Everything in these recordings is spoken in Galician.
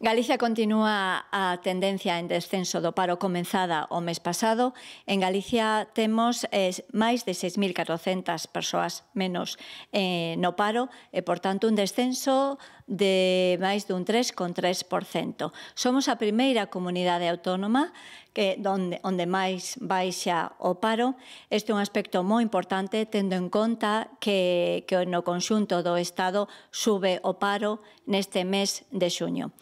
Galicia continúa a tendencia en descenso do paro comenzada o mes pasado. En Galicia temos eh, máis de 6.400 persoas menos eh, no paro e, por tanto, un descenso de máis dun 3,3%. Somos a primeira comunidade autónoma que onde, onde máis baixa o paro. Este é un aspecto moi importante, tendo en conta que, que no conxunto do Estado sube o paro neste mes de xuño.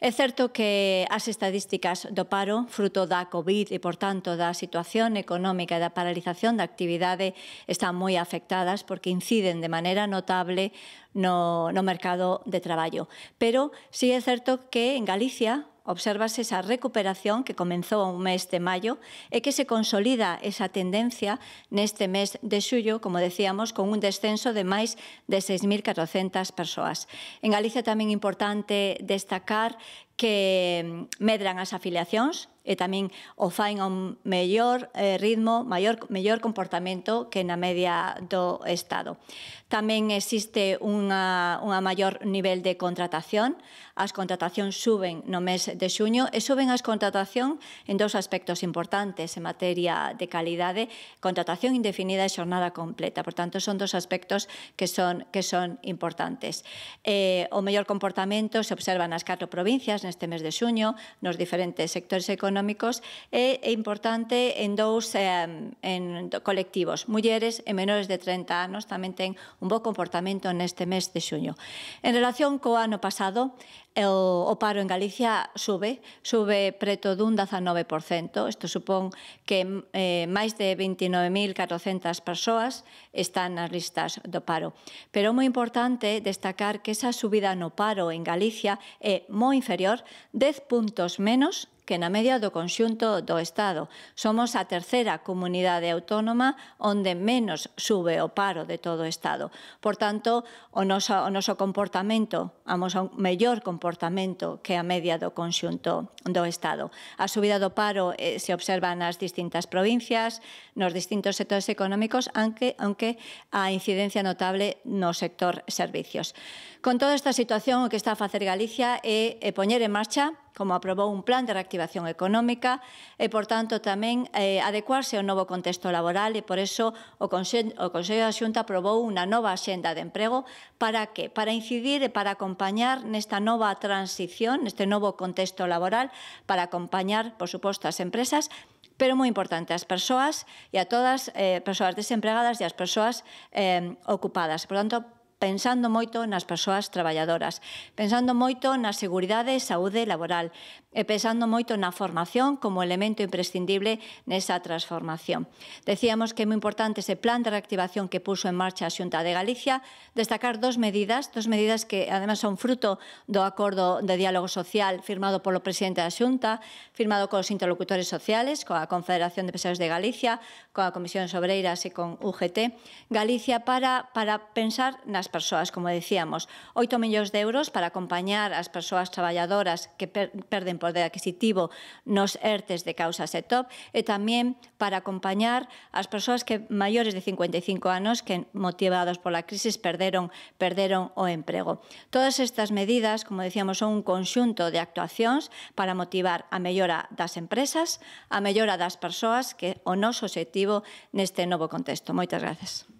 É certo que as estadísticas do paro, fruto da COVID e, por tanto, da situación económica e da paralización da actividade, están moi afectadas porque inciden de maneira notable no, no mercado de traballo. Pero sí é certo que en Galicia observase esa recuperación que comenzou un mes de maio e que se consolida esa tendencia neste mes de xullo, como decíamos, con un descenso de máis de 6.400 persoas. En Galicia tamén importante destacar que mm, medran as afiliacións e tamén o fain a un mellor eh, ritmo, maior, mellor comportamento que na media do Estado. Tamén existe unha, unha maior nivel de contratación. As contratacións suben no mes de xuño e suben as contratación en dous aspectos importantes en materia de calidade, contratación indefinida e xornada completa. Por tanto, son dos aspectos que son, que son importantes. Eh, o mellor comportamento se observa nas catro provincias, neste mes de xuño nos diferentes sectores económicos e é importante en dous eh, en colectivos, mulleres e menores de 30 anos tamén ten un bo comportamento neste mes de xuño. En relación co ano pasado, o, o paro en Galicia sube, sube preto dun 19%. Isto supón que eh, máis de 29.400 persoas están nas listas do paro. Pero é moi importante destacar que esa subida no paro en Galicia é moi inferior, 10 puntos menos que na media do conxunto do Estado. Somos a terceira comunidade autónoma onde menos sube o paro de todo o Estado. Por tanto, o noso, o noso comportamento, vamos a un mellor comportamento que a media do conxunto do Estado. A subida do paro eh, se observa nas distintas provincias, nos distintos sectores económicos, aunque, aunque a incidencia notable no sector servicios. Con toda esta situación, o que está a facer Galicia é, é poñer en marcha como aprobou un plan de reactivación económica e, por tanto, tamén eh, adecuarse ao novo contexto laboral e, por eso, o Consello, o Consello da Xunta aprobou unha nova xenda de emprego para que? Para incidir e para acompañar nesta nova transición, neste novo contexto laboral, para acompañar, por suposto, as empresas pero moi importante as persoas e a todas as eh, persoas desempregadas e as persoas eh, ocupadas. Por tanto, pensando moito nas persoas traballadoras, pensando moito na seguridade e saúde laboral e pensando moito na formación como elemento imprescindible nesa transformación. Decíamos que é moi importante ese plan de reactivación que puso en marcha a Xunta de Galicia, destacar dos medidas, dos medidas que además son fruto do acordo de diálogo social firmado polo presidente da Xunta, firmado cos interlocutores sociales, coa Confederación de Empresarios de Galicia, coa Comisión Sobreiras e con UGT, Galicia para, para pensar nas persoas, como decíamos. 8 millóns de euros para acompañar as persoas traballadoras que per perden poder adquisitivo nos ERTES de causa SETOP e tamén para acompañar as persoas que maiores de 55 anos que motivados pola crisis perderon perderon o emprego. Todas estas medidas, como decíamos, son un conxunto de actuacións para motivar a mellora das empresas, a mellora das persoas, que o noso objetivo neste novo contexto. Moitas gracias.